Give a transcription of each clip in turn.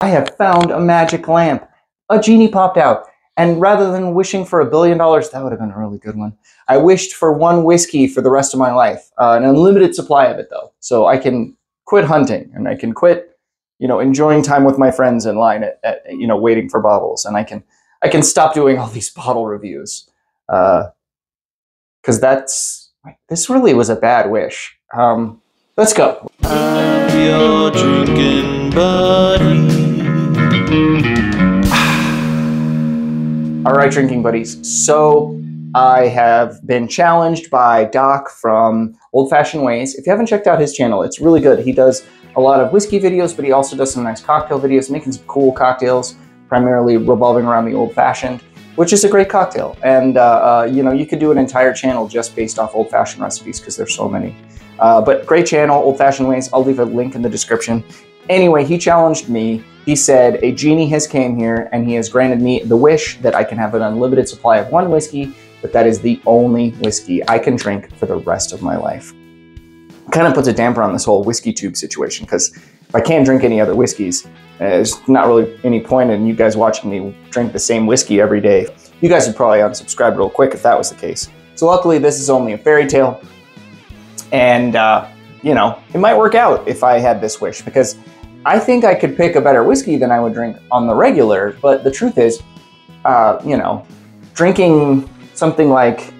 I have found a magic lamp. A genie popped out. And rather than wishing for a billion dollars, that would have been a really good one. I wished for one whiskey for the rest of my life, uh, an unlimited supply of it though. So I can quit hunting and I can quit, you know, enjoying time with my friends in line at, at you know, waiting for bottles. And I can, I can stop doing all these bottle reviews. Uh, cause that's, this really was a bad wish. Um, let's go. All right, drinking buddies. So I have been challenged by Doc from Old Fashioned Ways. If you haven't checked out his channel, it's really good. He does a lot of whiskey videos, but he also does some nice cocktail videos, making some cool cocktails, primarily revolving around the Old Fashioned, which is a great cocktail. And, uh, uh, you know, you could do an entire channel just based off Old Fashioned recipes because there's so many. Uh, but great channel, Old Fashioned Ways. I'll leave a link in the description. Anyway, he challenged me. He said, a genie has came here and he has granted me the wish that I can have an unlimited supply of one whiskey, but that is the only whiskey I can drink for the rest of my life. Kind of puts a damper on this whole whiskey tube situation because if I can't drink any other whiskeys, uh, there's not really any point in you guys watching me drink the same whiskey every day. You guys would probably unsubscribe real quick if that was the case. So luckily this is only a fairy tale and uh, you know, it might work out if I had this wish because I think I could pick a better whiskey than I would drink on the regular, but the truth is, uh, you know, drinking something like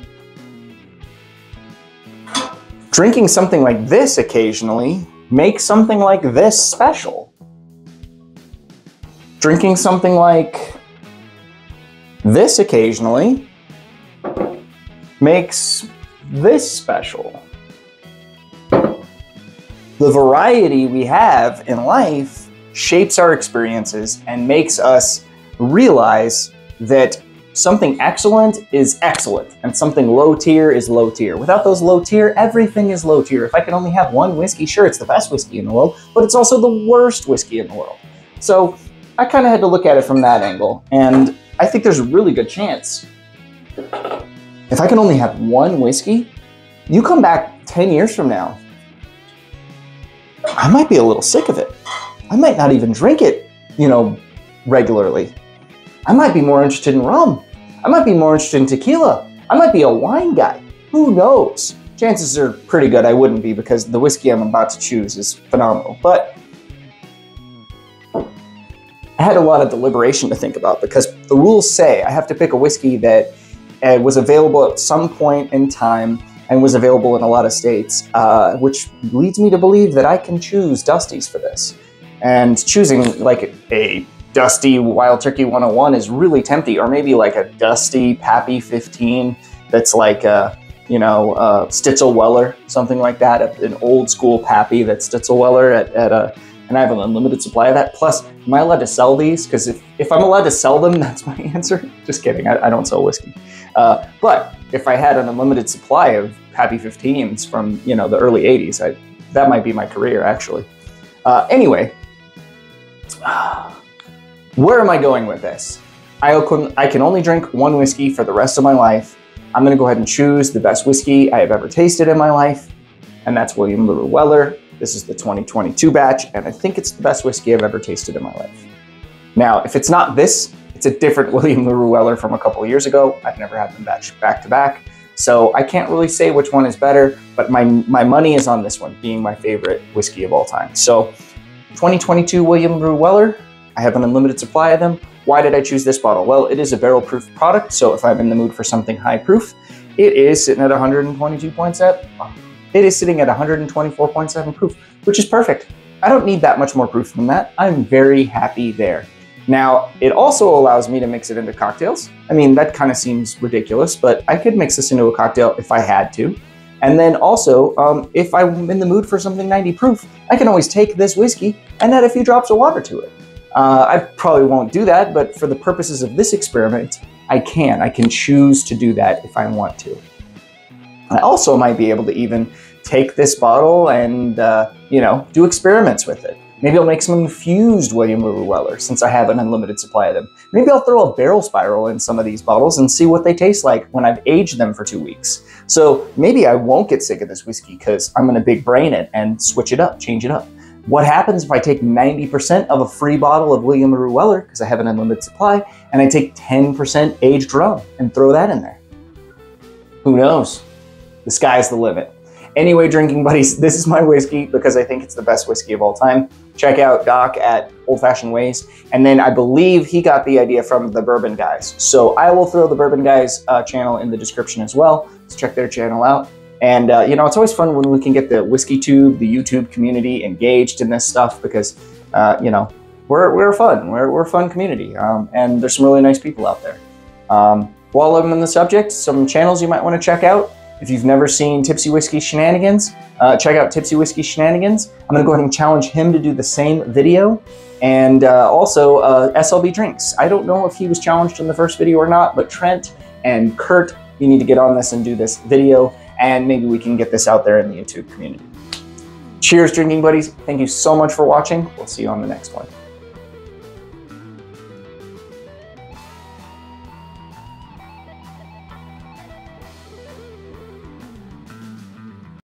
drinking something like this occasionally makes something like this special. Drinking something like this occasionally makes this special the variety we have in life shapes our experiences and makes us realize that something excellent is excellent and something low tier is low tier. Without those low tier, everything is low tier. If I can only have one whiskey, sure, it's the best whiskey in the world, but it's also the worst whiskey in the world. So I kind of had to look at it from that angle, and I think there's a really good chance. If I can only have one whiskey, you come back 10 years from now I might be a little sick of it. I might not even drink it, you know, regularly. I might be more interested in rum. I might be more interested in tequila. I might be a wine guy. Who knows? Chances are pretty good I wouldn't be because the whiskey I'm about to choose is phenomenal. But I had a lot of deliberation to think about because the rules say I have to pick a whiskey that uh, was available at some point in time and was available in a lot of states, uh, which leads me to believe that I can choose Dusty's for this. And choosing like a Dusty Wild Turkey 101 is really tempting, or maybe like a Dusty Pappy 15 that's like a, you know, a Stitzel Weller, something like that, an old school Pappy that's Stitzel Weller at, at a, and I have an unlimited supply of that. Plus, am I allowed to sell these? Because if, if I'm allowed to sell them, that's my answer. Just kidding, I, I don't sell whiskey. Uh, but if I had an unlimited supply of Pappy 15s from you know the early 80s, I, that might be my career actually. Uh, anyway, where am I going with this? I can, I can only drink one whiskey for the rest of my life. I'm to go ahead and choose the best whiskey I have ever tasted in my life, and that's William LaRue Weller. This is the 2022 batch, and I think it's the best whiskey I've ever tasted in my life. Now, if it's not this, it's a different William LaRue Weller from a couple years ago. I've never had them batch back to back. So I can't really say which one is better, but my, my money is on this one being my favorite whiskey of all time. So 2022 William LaRue Weller, I have an unlimited supply of them. Why did I choose this bottle? Well, it is a barrel proof product. So if I'm in the mood for something high proof, it is sitting at 122.7. It is sitting at 124.7 proof, which is perfect. I don't need that much more proof than that. I'm very happy there. Now, it also allows me to mix it into cocktails. I mean, that kind of seems ridiculous, but I could mix this into a cocktail if I had to. And then also, um, if I'm in the mood for something 90 proof, I can always take this whiskey and add a few drops of water to it. Uh, I probably won't do that, but for the purposes of this experiment, I can. I can choose to do that if I want to. I also might be able to even take this bottle and, uh, you know, do experiments with it. Maybe I'll make some infused William LaRue Weller since I have an unlimited supply of them. Maybe I'll throw a barrel spiral in some of these bottles and see what they taste like when I've aged them for two weeks. So maybe I won't get sick of this whiskey because I'm going to big brain it and switch it up, change it up. What happens if I take 90% of a free bottle of William LaRue Weller, because I have an unlimited supply, and I take 10% aged rum and throw that in there? Who knows? The sky's the limit. Anyway, drinking buddies, this is my whiskey because I think it's the best whiskey of all time. Check out Doc at Old Fashioned Ways. And then I believe he got the idea from the Bourbon Guys. So I will throw the Bourbon Guys uh, channel in the description as well. Let's check their channel out. And, uh, you know, it's always fun when we can get the Whiskey Tube, the YouTube community engaged in this stuff because, uh, you know, we're, we're fun. We're, we're a fun community. Um, and there's some really nice people out there. Um, while I'm on the subject, some channels you might want to check out. If you've never seen Tipsy Whiskey Shenanigans, uh, check out Tipsy Whiskey Shenanigans. I'm going to go ahead and challenge him to do the same video. And uh, also uh, SLB Drinks. I don't know if he was challenged in the first video or not, but Trent and Kurt, you need to get on this and do this video, and maybe we can get this out there in the YouTube community. Cheers, drinking buddies. Thank you so much for watching. We'll see you on the next one.